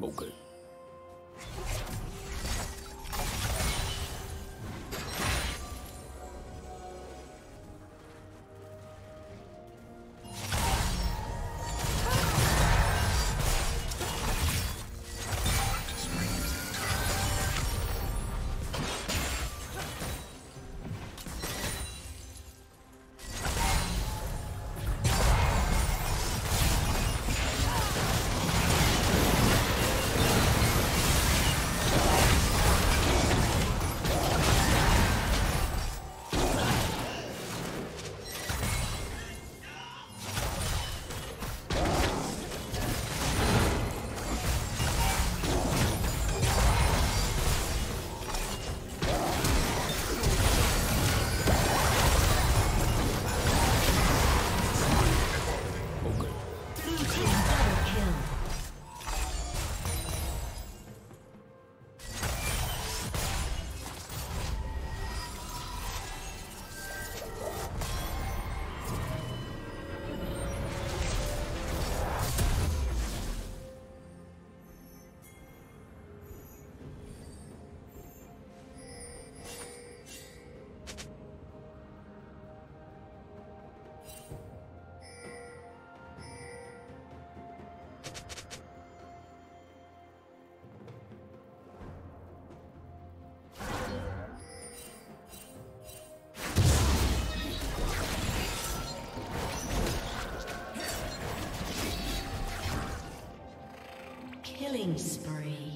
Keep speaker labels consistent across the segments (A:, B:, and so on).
A: 冇计。Killing spree.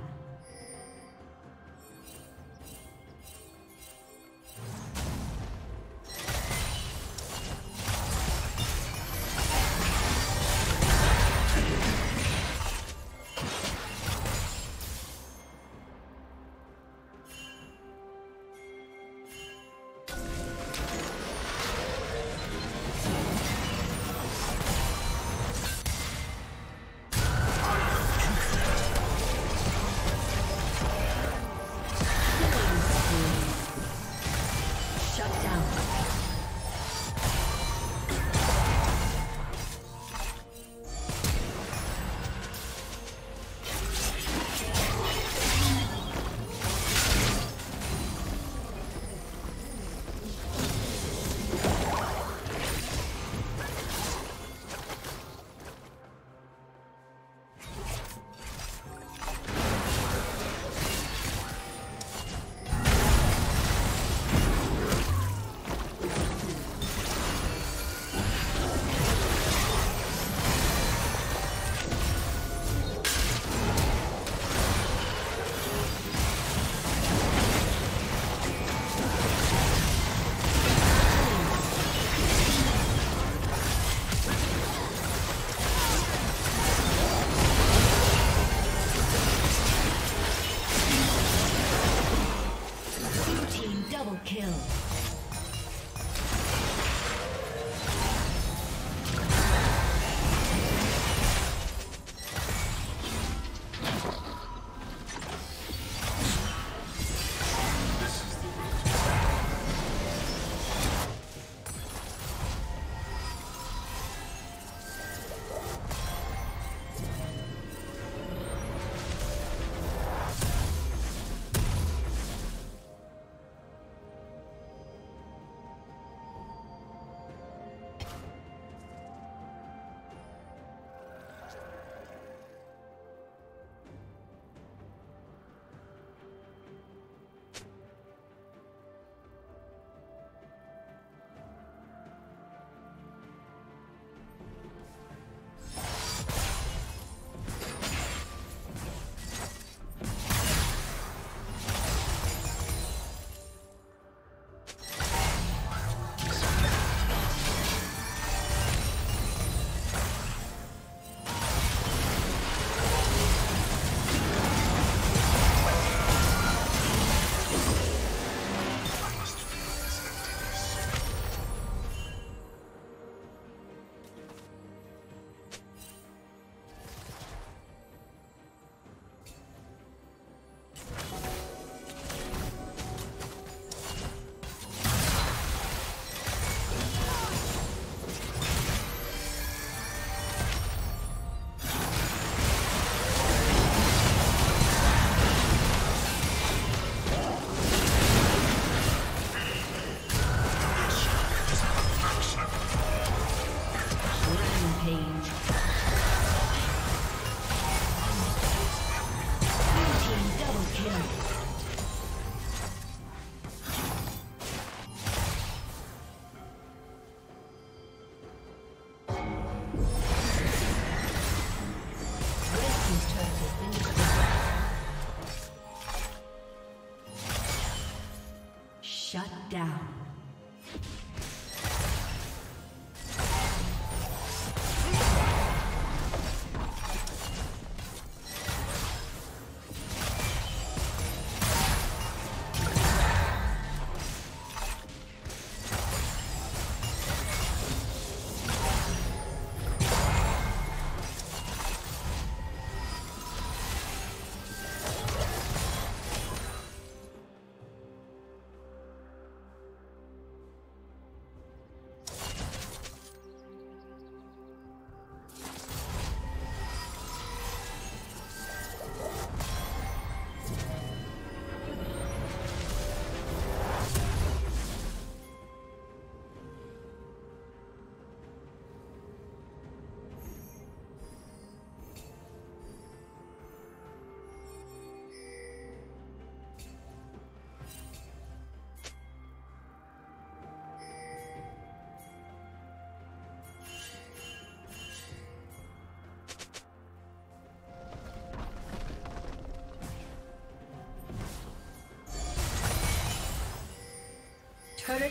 A: Down.